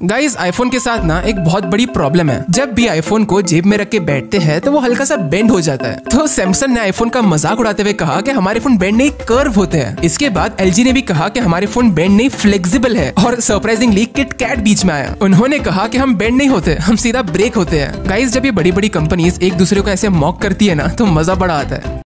Guys iPhone के साथ ना एक बहुत बड़ी प्रॉब्लम है। जब भी आईफोन को जेब में रख के बैठते हैं तो वो हल्का सा बेंड हो जाता है। तो सैमसंग ने आईफोन का मज़ाक उड़ाते हुए कहा कि हमारे फ़ोन बेंड नहीं कर्व होते हैं। इसके बाद एलजी ने भी कहा कि हमारे फ़ोन बेंड नहीं फ्लेक्सिबल है। और सरप्राइजिंगली किट कैट बीच में आया। उन्होंने कहा कि हम बेंड नहीं होते, हम सीधा ब्रेक होते हैं। गाइस जब ये बड़ी बड़ी कंपनीज़ एक दूसरे को ऐसे मॉक करती है ना तो मज़ा बड़ा आता है।